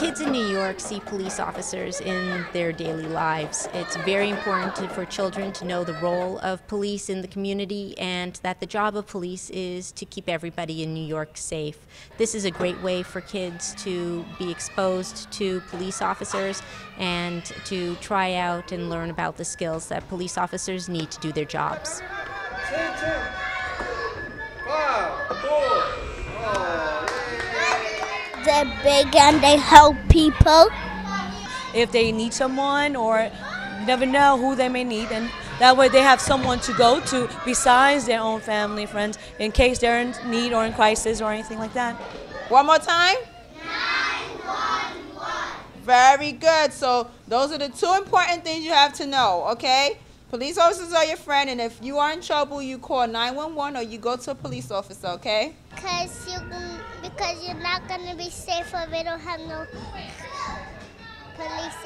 Kids in New York see police officers in their daily lives. It's very important to, for children to know the role of police in the community and that the job of police is to keep everybody in New York safe. This is a great way for kids to be exposed to police officers and to try out and learn about the skills that police officers need to do their jobs. They're big and they help people. if they need someone or never know who they may need and that way they have someone to go to besides their own family friends in case they're in need or in crisis or anything like that One more time. Very good. So those are the two important things you have to know, okay? Police officers are your friend, and if you are in trouble, you call 911 or you go to a police officer, okay? Cause you because you're not gonna be safe if we don't have no police